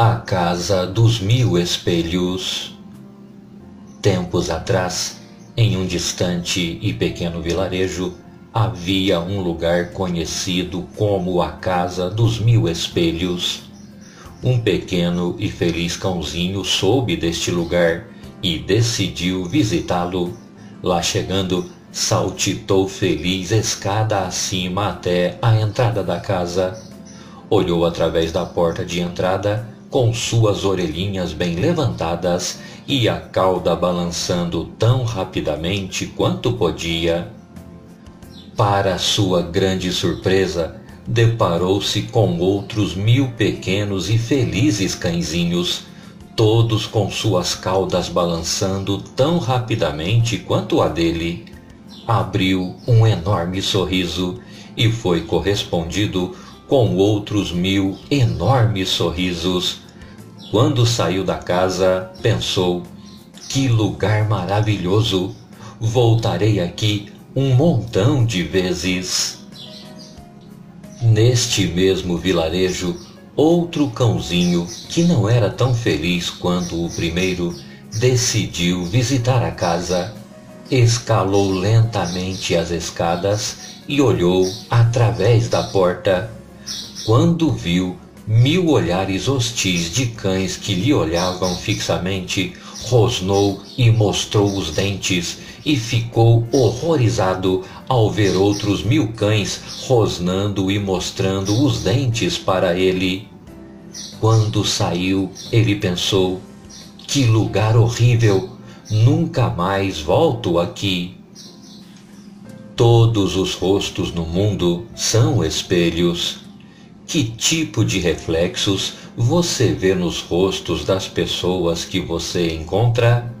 Casa dos Mil Espelhos. Tempos atrás, em um distante e pequeno vilarejo, havia um lugar conhecido como a Casa dos Mil Espelhos. Um pequeno e feliz cãozinho soube deste lugar e decidiu visitá-lo. Lá chegando, saltitou feliz escada acima até a entrada da casa. Olhou através da porta de entrada com suas orelhinhas bem levantadas e a cauda balançando tão rapidamente quanto podia. Para sua grande surpresa, deparou-se com outros mil pequenos e felizes cãezinhos, todos com suas caudas balançando tão rapidamente quanto a dele. Abriu um enorme sorriso e foi correspondido com outros mil enormes sorrisos. Quando saiu da casa, pensou: que lugar maravilhoso! Voltarei aqui um montão de vezes. Neste mesmo vilarejo, outro cãozinho, que não era tão feliz quanto o primeiro, decidiu visitar a casa. Escalou lentamente as escadas e olhou através da porta quando viu mil olhares hostis de cães que lhe olhavam fixamente, rosnou e mostrou os dentes, e ficou horrorizado ao ver outros mil cães rosnando e mostrando os dentes para ele. Quando saiu, ele pensou: que lugar horrível! Nunca mais volto aqui. Todos os rostos no mundo são espelhos. Que tipo de reflexos você vê nos rostos das pessoas que você encontra?